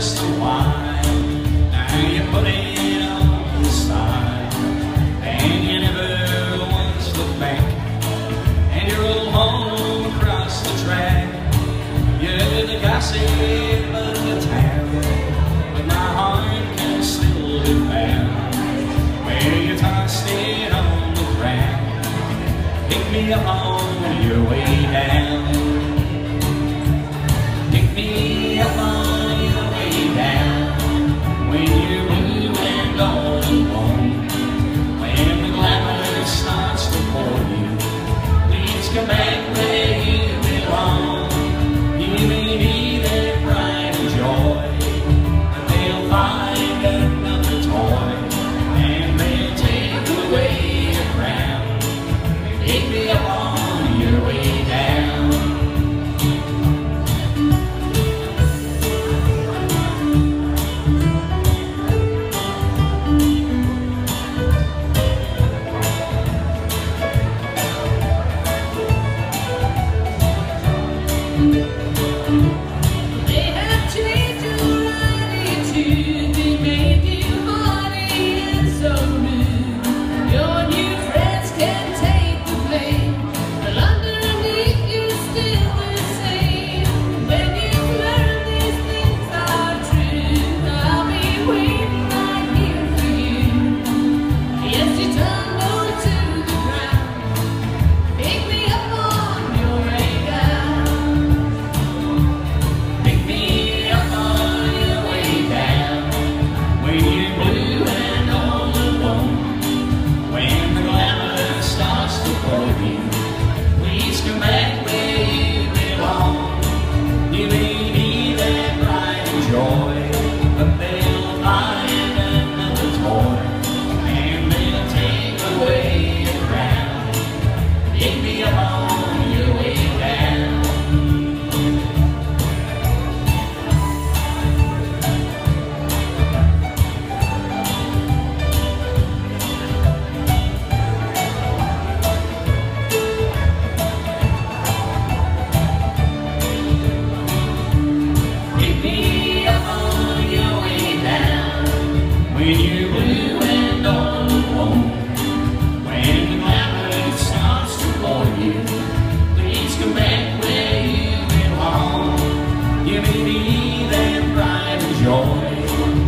just a wine. Now you put it on the side, and you never once look back. And you roll home across the track. You're the gossip of the town, but my heart can still be found. Where you tossed it on the ground, pick me up on your way down. Be then bright and joy.